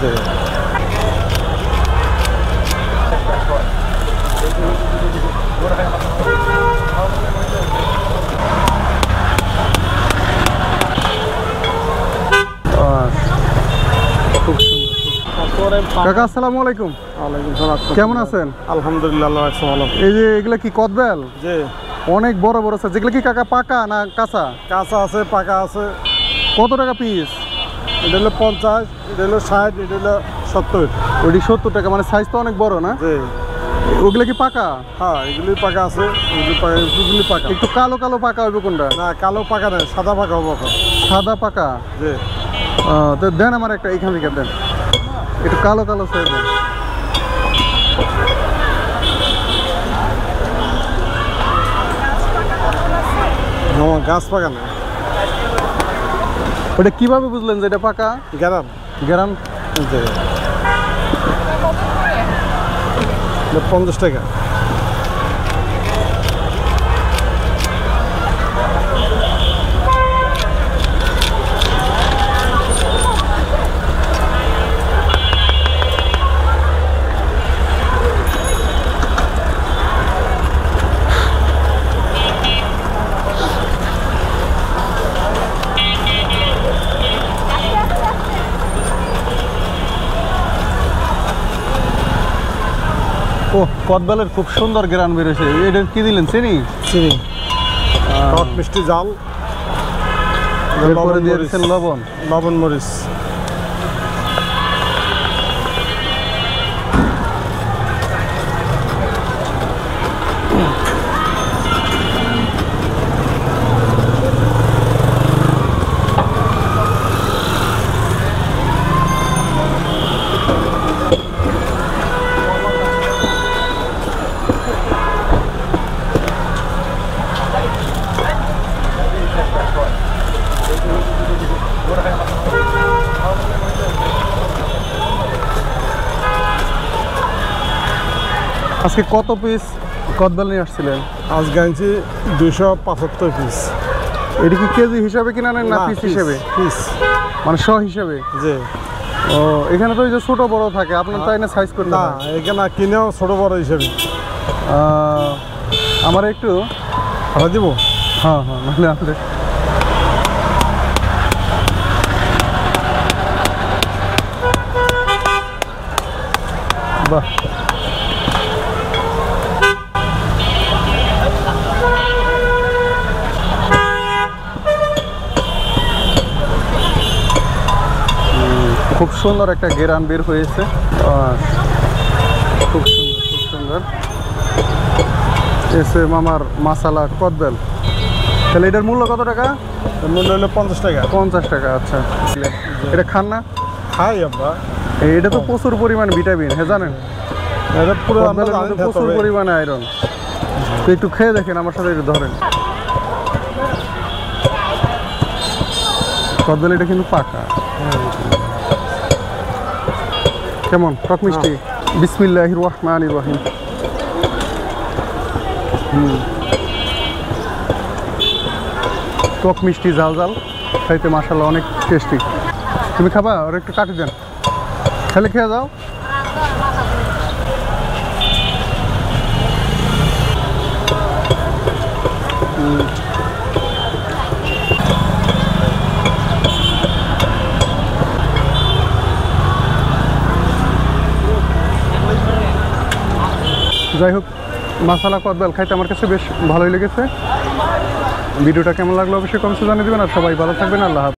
জি খুব কাকা আসসালামু আলাইকুম। ওয়ালাইকুম সালাম কেমন আছেন? আলহামদুলিল্লাহ ভালো। এই যে এগুলা কি কদবেল জি। অনেক বড় বড় আছে যেগুলো কি কাকা পাকা না কাঁচা? কাঁচা আছে পাকা আছে। কত টাকা পিস এটা হলো পঞ্চাশ এটা হলো ষাট এটা হলো সত্তর। ওইটি সত্তর টাকা মানে সাইজ তো অনেক বড় না? ওগুলো কি পাকা? হ্যাঁ এগুলি পাকা আছে এগুলি পাকা একটু কালো কালো পাকা হইবে কোনটা? না কালো পাকা না সাদা পাকা হব সাদা পাকা? জি। তো দেন আমার একটা এখান থেকে দেন। একটু কালো কালো সাইজ গাছ পাকা না? ওটা কীভাবে বুঝলেন যে এটা পাকা? গ্যারাম গ্যারাম পঞ্চাশ টাকা। ও কদবেলের খুব সুন্দর গ্রান বেরোছে এটা কি দিলেন চিনি? চিনি। টক মিষ্টি জাল। এরপরে লবণ দিয়ে মরিচ। লবণ লবণ মরিচ। আজকে কত পিস কদবেল নিয়ে আসছিলেন? আজকে আনছি দুশো পঁচাত্তর পিস এটা কি কেজি হিসাবে কিনা নেন না পিস হিসাবে? পিস মানে শ হিসাবে? জি। ও এখানে তো ওই যে ছোট বড় থাকে আপনার তাই না সাইজ করতে না এখানে কিনেও ছোট বড় হিসেবে। আমার একটু? ভাড়া দিব? হ্যাঁ হ্যাঁ আমাদের বাহ। খুব সুন্দর একটা গেরান বের হয়েছে। খুব সুন্দর খুব সুন্দর। এসে মামার মাসালা কদবেল। তাহলে এটার মূল্য কত টাকা? মূল্য হলো পঞ্চাশ টাকা। পঞ্চাশ টাকা আচ্ছা। এটা খান না? খাই আমরা এটা তো প্রচুর পরিমাণ ভিটামিন হ্যাঁ জানেন? এটা পুরো আমরা প্রচুর পরিমাণে আয়রন তো একটু খেয়ে দেখেন আমার সাথে একটু ধরেন। কদবেল এটা কিন্তু পাকা। কেমন? টক মিষ্টি? বিসমিল্লাহির রহমানির রহিম। হুম। টক মিষ্টি জাল জাল খাইতে মাসাল্লাহ অনেক টেস্টি। তুমি খাবা? আর একটু কাটি দেন। খেলে খেয়ে যাও। যাই হোক, মাসালা কদবেল খাইতে আমার কাছে বেশ ভালোই লেগেছে ভিডিওটা কেমন লাগল অবশ্যই কমসে জানিয়ে দেবেন আর সবাই ভালো থাকবেন, আল্লাহ।